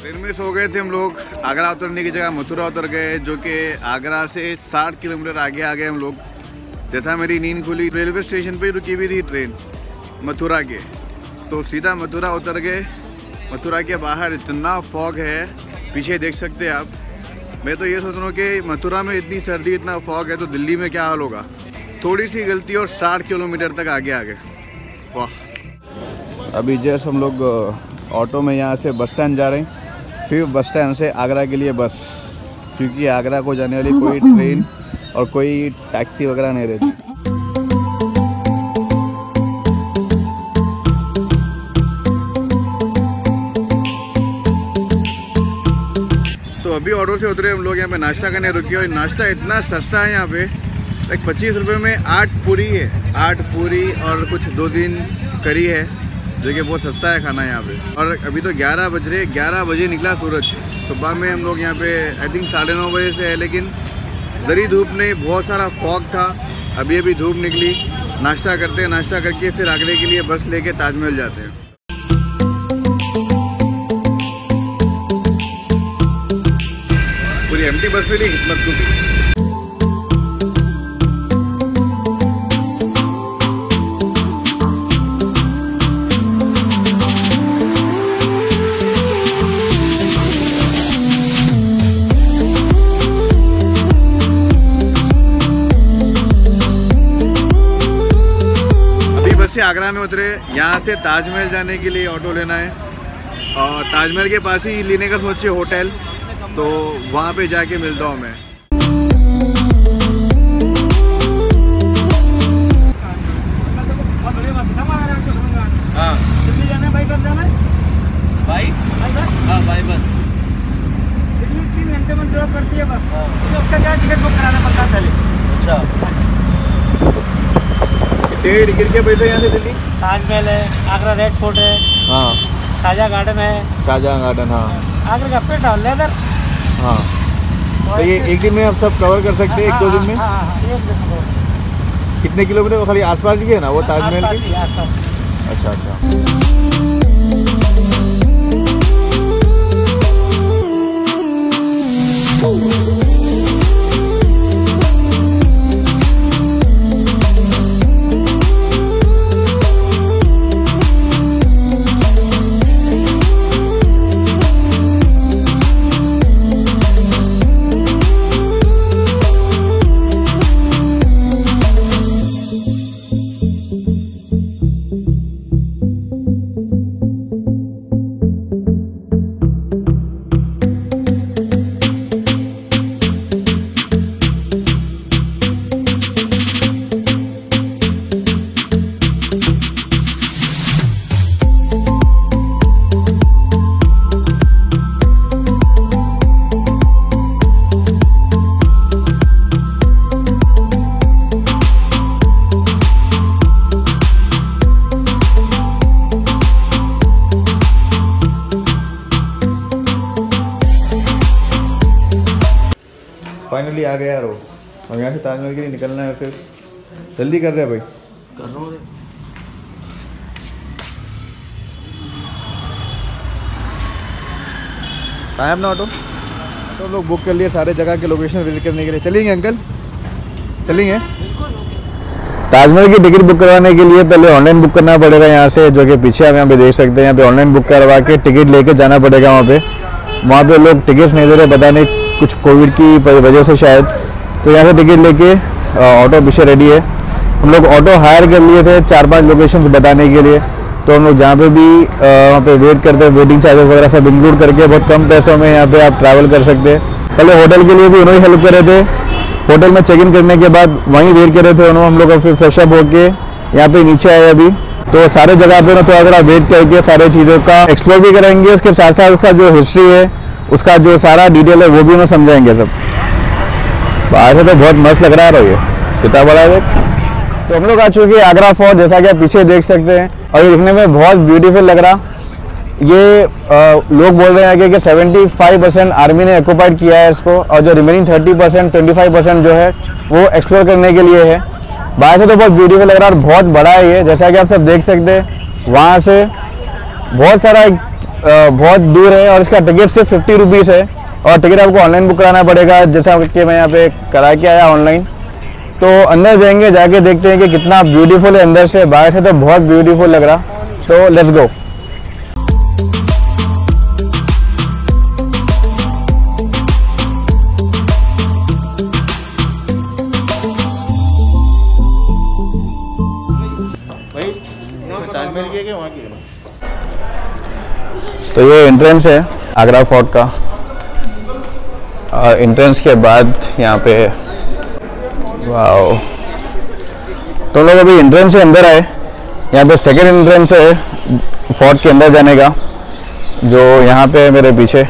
Train में सो गए थे हम लोग। आगरा उतरने की जगह मथुरा उतर गए, जो कि आगरा से 60 किलोमीटर आगे आ गए हम लोग। जैसा मेरी नींद खुली, रेलवे स्टेशन पे रुकी हुई थी ट्रेन, मथुरा के। तो सीधा मथुरा उतर गए। मथुरा के बाहर इतना फॉग है, पीछे देख सकते हैं आप। मैं तो ये सोच रहा हूँ कि मथुरा में इतनी सर्दी, इतना फॉग है तो दिल्ली में क्या हाल होगा? थोड़ी सी गलती और 60 किलोमीटर तक आगे आ गए। वाह। अभी जैसे हम लोग ऑटो में यहाँ से बस स्टैंड जा रहे हैं। फिर बस स्टैंड से आगरा के लिए बस, क्योंकि आगरा को जाने वाली कोई ट्रेन और कोई टैक्सी वगैरह नहीं रहती। तो अभी ऑटो से उतरे, हम लोग यहाँ पे नाश्ता करने रुके और नाश्ता इतना सस्ता है यहाँ पे लाइक पच्चीस रुपये में आठ पूरी है। आठ पूरी और कुछ दो तीन करी है। जो कि बहुत सस्ता है खाना यहाँ पे। और अभी तो 11 बज रहे 11 बजे निकला सूरज। सुबह में हम लोग यहाँ पे आई थिंक साढ़े नौ बजे से है, लेकिन दरी धूप नहीं बहुत सारा फॉग था। अभी अभी धूप निकली। नाश्ता करते हैं, नाश्ता करके फिर आगरे के लिए बस लेके ताजमहल जाते हैं। पूरी एम्प्टी बस मिली किस्मत को भी। आगरा में उतरे यहाँ से ताजमहल जाने के लिए ऑटो लेना है। और ताजमहल के पास ही लेने का सोचे होटल तो वहाँ पे जाके मिलता हूँ मैं। हाँ। दिल्ली जाना बाई बस जाना है? भाई बाई बस? हाँ भाई बस। दिल्ली तीन घंटे में ड्रॉप करती है बस। तो उसका क्या टिकट बुक कराना पड़ता है पहले? अच्छा। टिकट टिकट के पैसे यहाँ से दिल्ली? ताजमहल है आगरा रेड फोर्ट है हाँ। शाहजहाँ गार्डन है। शाहजहाँ गार्डन हाँ। आगरा का पेट है लेदर। हाँ। तो ये एक दिन में आप सब कवर कर सकते हैं एक दो दिन में? हाँ हाँ एक दिन में। कितने किलोमीटर वो खाली आसपास ही है ना वो ताजमहल की? ही आसपास ही। अच्छा अच्छा। फाइनली आ गया यार वो। अब यहाँ से ताजमहल के लिए निकलना है फिर। जल्दी कर रहे हैं भाई। कर रहा हूँ कहाँ है अपना ऑटो? तो हम लोग बुक कर लिए सारे जगह के लोकेशन विज़िट करने के लिए। चलेंगे अंकल? चलेंगे? ताजमहल की टिकट बुक करवाने के लिए पहले ऑनलाइन बुक करना पड़ेगा यहाँ से जो कि पीछे आप यहाँ पे देख सकते हैं। यहाँ पे ऑनलाइन बुक करवा के टिकट लेके जाना पड़ेगा वहाँ पे। वहाँ पे लोग टिकट्स नहीं दे रहे पता नहीं कुछ कोविड की वजह से शायद। तो यहाँ से टिकट लेके ऑटो पीछे रेडी है। हम लोग ऑटो हायर कर लिए थे चार पाँच लोकेशंस बताने के लिए। तो हम लोग जहाँ पे भी वहाँ पे वेट करते हैं वेटिंग चार्जेस वगैरह सब इंक्लूड करके बहुत कम पैसों में यहाँ पे आप ट्रैवल कर सकते हैं। पहले होटल के लिए भी उन्होंने हेल्प कर थे। होटल में चेक इन करने के बाद वहीं वेट कर रहे थे उन्होंने। हम लोग फिर फ्रेशअप होके यहाँ पे नीचे आए अभी। तो सारे जगह पे ना थोड़ा थोड़ा वेट करके सारे चीज़ों का एक्सप्लोर भी करेंगे, उसके साथ साथ उसका जो हिस्ट्री है उसका जो सारा डिटेल है वो भी उन्हें समझाएँगे सब। बाहर से तो बहुत मस्त लग रहा है ये। कितना बड़ा है तो हम लोग आ चुके हैं आगरा फोर्ट जैसा कि आप पीछे देख सकते हैं। और ये दिखने में बहुत ब्यूटीफुल लग रहा। ये अ, लोग बोल रहे हैं कि, कि 75 परसेंट आर्मी ने ऑक्यूपाइड किया है इसको और जो रिमेनिंग 30 परसेंट ट्वेंटी परसेंट जो है वो एक्सप्लोर करने के लिए है। बाहर से तो बहुत ब्यूटीफुल लग रहा है और बहुत बड़ा है ये। जैसा कि आप सब देख सकते हैं वहाँ से बहुत सारा अ, बहुत दूर है और इसका टिकट सिर्फ़ फिफ्टी रुपीज़ है और टिकट आपको ऑनलाइन बुक कराना पड़ेगा, जैसा कि मैं यहाँ पे करा के आया ऑनलाइन तो अंदर जाएँगे, जाके देखते हैं कि कितना ब्यूटीफुल है, अंदर से बाहर से तो बहुत ब्यूटीफुल लग रहा। तो लेट्स गो तो ये एंट्रेंस है आगरा फोर्ट का। और एंट्रेंस के बाद यहाँ पे वाओ तो लोग अभी एंट्रेंस से अंदर आए। यहाँ पे सेकेंड एंट्रेंस है फोर्ट के अंदर जाने का, जो यहाँ पे मेरे पीछे।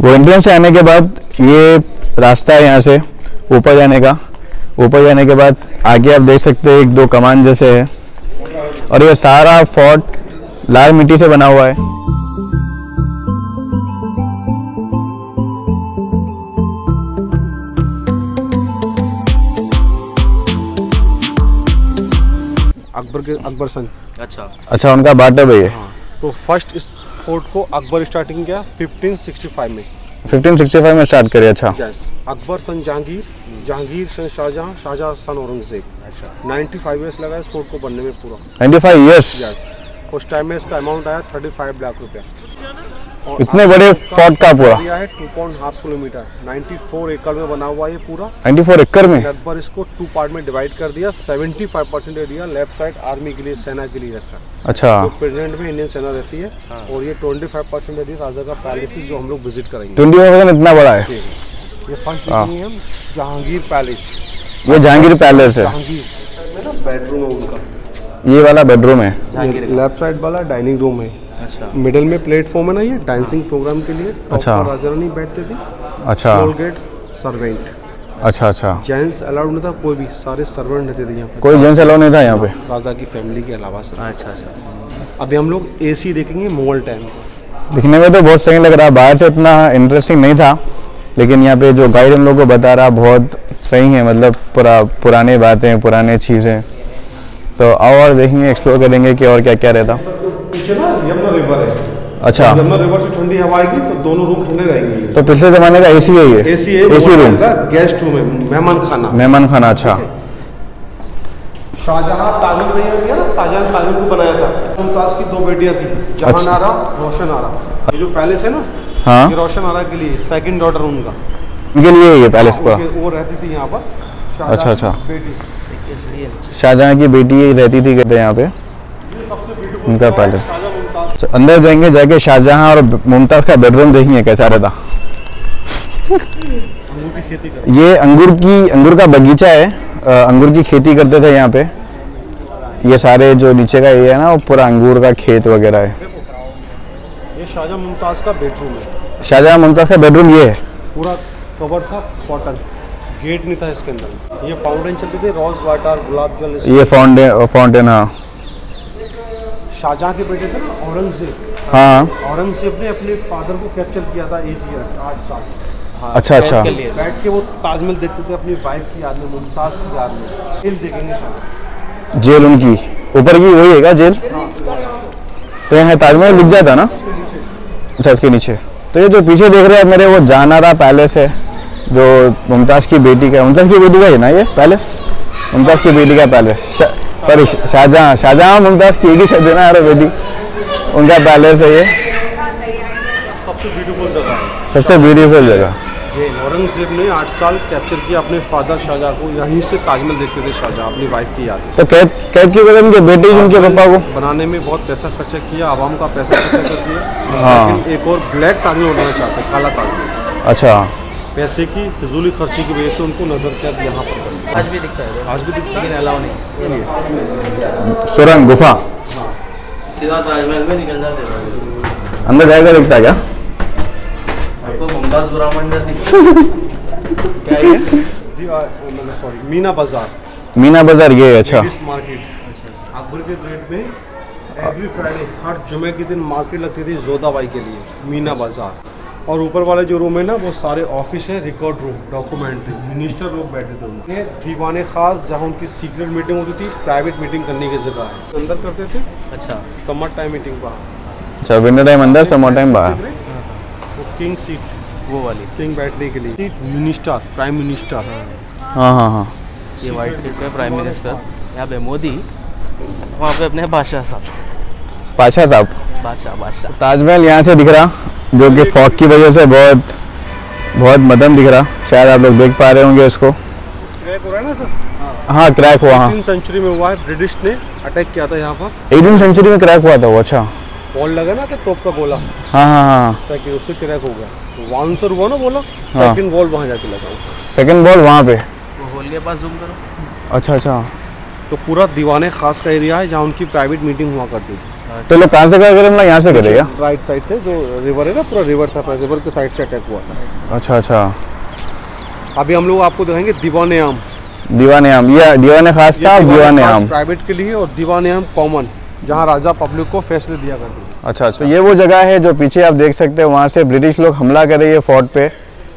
वो एंट्रेंस से आने के बाद ये रास्ता है यहाँ से, ऊपर जाने का। ऊपर जाने के बाद आगे आप देख सकते हैं, एक दो कमान जैसे है। और ये सारा फोर्ट लाल मिट्टी से बना हुआ है। अकबर के अकबर सन अच्छा। अच्छा उनका बाट है भैया तो फ़र्स्ट इस फोर्ट को अकबर स्टार्टिंग किया 1565 में। 1565 में स्टार्ट करे अच्छा। Yes Akbar son Jahangir Jahangir son Shahjahan Shahjahan son Aurangzeb. अच्छा। 95 इयर्स लगा इस फोर्ट को बनने में पूरा। 95 इयर्स यस उस टाइम में इसका अमाउंट आया 35 लाख रुपया। इतने बड़े फोर्ट का पूरा? एरिया है 2.5 किलोमीटर। 94 एकड़ में बना हुआ ये पूरा। 94 एकड़ में? अकबर इसको टू पार्ट में डिवाइड कर दिया। 75 percent area left side army के लिए सेना के लिए रखा। अच्छा। तो प्रेजेंट में इंडियन सेना रहती है हाँ। और ये 25 परसेंट एरिया राजा का पैलेस जो हम लोग विज़िट करेंगे। 21 इतना बड़ा है? ये फ़र्स्ट हम जहांगीर पैलेस ये जहांगीर पैलेस है। जहांगीर। बेडरूम है उनका। ये वाला बेडरूम है। लेफ़्ट साइड वाला डाइनिंग रूम है। अच्छा। मिडिल में प्लेटफॉर्म है ना ये डांसिंग प्रोग्राम के लिए। अच्छा। पर राजा रानी बैठते थे। अच्छा। गेट सर्वेंट अच्छा अच्छा। जेंट्स अलाउड नहीं था कोई भी सारे सर्वेंट रहते थे यहाँ पे। कोई जेंट्स अलाउ नहीं था यहाँ पे? राजा की फैमिली के अलावा सर। अच्छा अच्छा। अभी हम लोग एसी देखेंगे मोगल टाइम दिखने में तो बहुत सही लग रहा है बाहर से इतना इंटरेस्टिंग नहीं था। लेकिन यहाँ पे जो गाइड हम लोग को बता रहा बहुत सही है मतलब पूरा पुरानी बातें पुराने चीज़ें। तो आओ और देखेंगे एक्सप्लोर करेंगे कि और क्या क्या रहता पीछे ना यमुना रिवर है। अच्छा। यमुना रिवर से ठंडी हवा आएगी तो दोनों रूम ठंडे रहेंगे। तो पिछले ज़माने का एसी है ये एसी है एसी रूम गेस्ट रूम है मेहमान खाना। मेहमान खाना अच्छा। शाहजहां ताजमहल भैया गया ना शाहजहां ताजमहल को बनाया था। मुमताज़ की दो बेटियाँ थी जहाँ अच्छा। आरा रोशन आरा ये जो पैलेस है ना हाँ। ये रोशन आरा के लिए सेकंड डॉटर उनका। इनके लिए ये पैलेस पूरा। वो रहती थी यहाँ पर। अच्छा, अच्छा। बेटी। इसलिए शाहजहाँ की बेटी ही रहती थी कहते यहाँ पे उनका पैलेस अंदर जाएँगे जाके शाहजहाँ और मुमताज़ का बेडरूम देखेंगे कैसा रहता। ये अंगूर की अंगूर का बगीचा है अंगूर की खेती करते थे यहाँ पे। ये सारे जो नीचे का एरिया है ना वो पूरा अंगूर का खेत वगैरह है। ये शाहजहां मुमताज़ का बेडरूम है। शाहजहाँ मुमताज़ का बेडरूम ये है। पूरा कवर था कॉटन गेट नहीं था इसके अंदर। ये फाउंटेन चलते थे रोज वाटर गुलाब जल ये फाउंटेन फाउंटेन हाँ। शाहजहां के बेटे थे ना औरंगज़ेब। हाँ। औरंगज़ेब ने अपने फादर को कैप्चर किया था एट ईयर्स आठ साल। हाँ, अच्छा, अच्छा। थे। बैठ के वो ताजमहल देखते थे अपनी वाइफ की याद में मुमताज़ की याद में। फ़िल्म देखेंगे जेल उनकी। ऊपर की वही है क्या जेल? तो यहाँ ताजमहल दिख जाता ना? अच्छा इसके नीचे। तो ये जो पीछे देख रहे हैं मेरे वो जहानारा पैलेस है जो मुमताज़ की बेटी का मुमताज़ की बेटी का है ना ये पैलेस? मुमताज़ की बेटी का पैलेस। सॉरी शाहजहाँ शाहजहाँ मुमताज़ की एक ही शादी ना यार बेटी? उनका पैलेस है ये। सबसे ब्यूटीफुल जगह सबसे ब्यूटीफुल जगह। औरंगज़ेब ने आठ साल कैप्चर किया अपने फादर शाहजहां को। यहीं से ताजमहल देखते थे शाहजहां अपनी वाइफ की याद। तो कैद कैद की वजह उनके बेटे उनके पापा को? बनाने में बहुत पैसा खर्चा किया आवाम का पैसा खर्चा कर दिया हाँ। एक और ब्लैक ताजमहल बनाना चाहते काला ताजमहल। अच्छा। पैसे की फिजूली खर्ची की वजह से उनको नज़र कैद यहाँ पर आज भी दिखता है। आज भी दिखता है? लेकिन अलाउ नहीं। सुरंग गुफा। सीधा ताजमहल में निकल जाते हैं। अंदर जाएगा दिखता है क्या? आपको मुमताज़ बुरा मंदिर दिखता सॉरी मीना बाज़ार। मीना बाज़ार ये है अच्छा मार्केट अकबर के गेट में एवरी फ्राइडे हर जुमे के दिन मार्केट लगती थी जोधाबाई के लिए मीना बाज़ार। और ऊपर वाले जो रूम है ना वो सारे ऑफ़िस है रिकॉर्ड रूम डॉक्यूमेंट्री मिनिस्टर लोग बैठे थे। ये दीवाने खास जहाँ उनकी सीक्रेट मीटिंग होती थी प्राइवेट मीटिंग करने की जगह है। अंदर करते थे अच्छा। समर टाइम मीटिंग बाहर। अच्छा विंटर टाइम अंदर समर टाइम बाहर। वो किंग सीट वो वाली। किंग बैठने के लिए। मिनिस्टर प्राइम मिनिस्टर हाँ हाँ हाँ। ये वाइट सीट पे प्राइम मिनिस्टर यहाँ पे मोदी वहाँ पे अपने बादशाह साहब। पाशा साहब। बादशाह बादशाह। ताजमहल यहाँ से दिख रहा जो कि फॉग की वजह से बहुत बहुत मदम दिख रहा। शायद आप लोग देख पा रहे होंगे इसको। क्रैक हो रहा है ना सर? हाँ क्रैक हुआ हाँ। सेंचुरी में हुआ है ब्रिटिश ने अटैक किया था यहाँ पर। एटीन सेंचुरी में क्रैक हुआ था वो अच्छा। बॉल लगा ना कि तोप का गोला। हाँ हाँ हाँ। उससे क्रैक हो गया। वो आंसर हुआ ना बोला हाँ। सेकंड बॉल वहाँ जाके लगा। सेकंड बॉल वहाँ पे। वो होल के पास जूम करो। अच्छा अच्छा। तो पूरा दीवाने खास का एरिया है जहाँ उनकी प्राइवेट मीटिंग हुआ करती थी। तो लोग कहाँ से करें मतलब यहाँ से करेगा राइट साइड से जो रिवर है ना पूरा रिवर था रिवर के साइड से अटैक हुआ था। अच्छा अच्छा। अभी हम लोग आपको दिखाएँगे दीवाने आम दीवाने आम ये दीवाने खास था दीवाने आम प्राइवेट के लिए और दीवाने आम कॉमन जहाँ राजा पब्लिक को फैसले दिया करते अच्छा अच्छा। ये वो जगह है जो पीछे आप देख सकते हैं वहाँ से ब्रिटिश लोग हमला करे ये फोर्ट पे।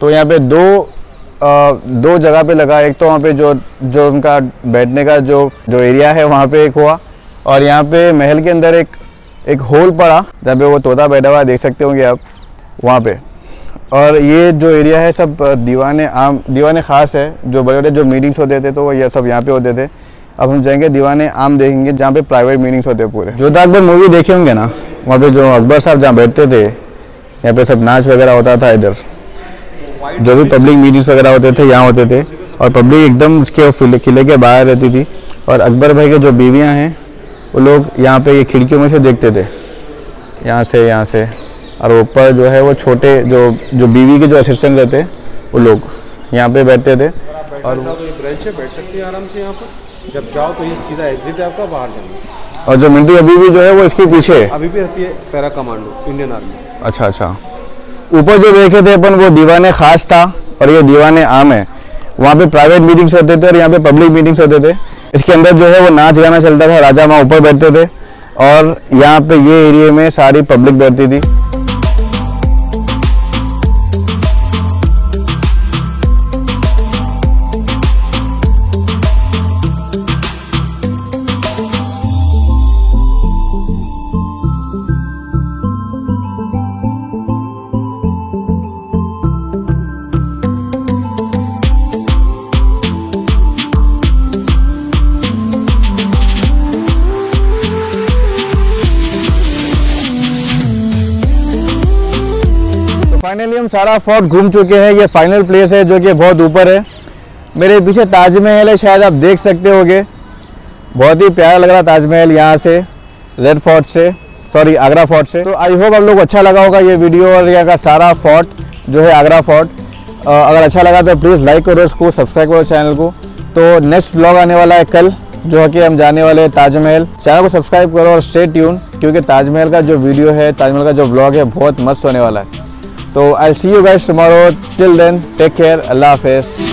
तो यहाँ पे दो अ, दो जगह पे लगा। एक तो वहाँ पे जो जो उनका बैठने का जो जो एरिया है वहाँ पे एक हुआ। और यहाँ पे महल के अंदर एक एक होल पड़ा, जहाँ पे वो तोता बैठा हुआ देख सकते होंगे आप, वहाँ पे। और ये जो एरिया है, सब दीवाने आम, दीवाने ख़ास है, जो बड़े बड़े जो मीटिंग्स होते थे तो वो ये सब यहाँ पे होते थे। अब हम जाएँगे दीवाने आम देखेंगे, जहाँ पे प्राइवेट मीटिंग्स होते हैं पूरे। जोधा अकबर मूवी देखे होंगे ना, वहाँ पे जो अकबर साहब जहाँ बैठते थे, यहाँ पे सब नाच वगैरह होता था इधर। जो भी पब्लिक मीटिंग्स वगैरह होते थे, यहाँ होते थे। और पब्लिक एकदम उसके खिले के बाहर रहती थी। और अकबर भाई के जो बीवियाँ हैं वो लोग यहाँ पे ये खिड़कियों में से देखते थे। यहाँ से यहाँ से। और ऊपर जो है वो छोटे जो जो बीवी के जो असिस्टेंट रहते वो लोग यहाँ पे बैठते थे। और तो ब्रांच है बैठ सकते हैं आराम से यहाँ पर। जब जाओ तो ये सीधा एग्जिट है आपका बाहर जाना और जो मिलिट्री अभी भी जो है वो इसके पीछे अभी भी रहती है पैरा कमांडो इंडियन आर्मी अच्छा अच्छा। ऊपर जो देखे थे अपन वो दीवाने खास था और ये दीवाने आम है। वहाँ पे प्राइवेट मीटिंग्स होते थे और यहाँ पे पब्लिक मीटिंग्स होते थे। इसके अंदर जो है वो नाच गाना चलता था, राजा वहाँ ऊपर बैठते थे और यहाँ पे ये एरिया में सारी पब्लिक बैठती थी। सारा फोर्ट घूम चुके हैं, ये फाइनल प्लेस है जो कि बहुत ऊपर है। मेरे पीछे ताजमहल है, शायद आप देख सकते होगे। बहुत ही प्यारा लग रहा ताजमहल यहाँ से रेड फोर्ट से सॉरी आगरा फोर्ट से। तो आई होप आप लोग अच्छा लगा होगा ये वीडियो और यहाँ का सारा फोर्ट जो है आगरा फोर्ट अगर अच्छा लगा तो प्लीज़ लाइक करो इसको सब्सक्राइब करो चैनल को। तो नेक्स्ट व्लॉग आने वाला है कल, जो है कि हम जाने वाले हैं ताजमहल। चैनल को सब्सक्राइब करो और स्टे ट्यून क्योंकि ताजमहल का जो वीडियो है, ताजमहल का जो ब्लॉग है, बहुत मस्त होने वाला है। So I'll see you guys tomorrow. Till then, take care. Allah Hafiz.